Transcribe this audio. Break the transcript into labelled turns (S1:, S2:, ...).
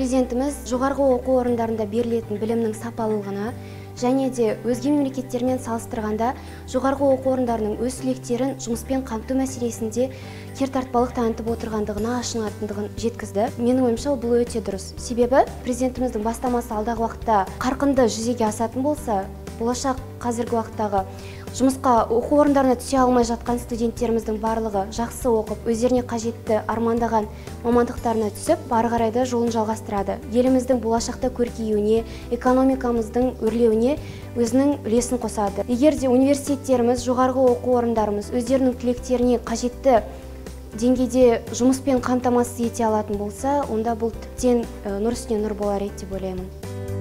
S1: президентіміз жоғарғы оқу орындарында берілетін білімнің сапалылығына және де өзге мемлекеттермен салыстырғанда жоғарғы оқу орындарының өз түлектерін жұмыспен қамту мәселесінде кертартпалық танытып отырғандығына ашынатындығын жеткізді. Менің ойымша бұл өте дұрыс. Себебі президентіміздің бастамасы алдағы уақытта қарқынды жүзеге асатын болса болашақ қазіргі уақыттағы жұмысқа оқу орындарына түсе алмай жатқан студенттеріміздің барлығы жақсы оқып өздеріне қажетті армандаған мамандықтарына түсіп бары қарай да жолын жалғастырады. Еліміздің болашақта көркеюіне экономикамыздың өрлеуіне өзінің үлесін қосады. Егер де университеттеріміз жоғарғы оқу орындарымыз өздерінің түлектеріне қажетті деңгейде жұмыспен қамтамасыз ете алатын болса онда бұл тіптен нұр үстіне нұр болар еді деп ойлаймын.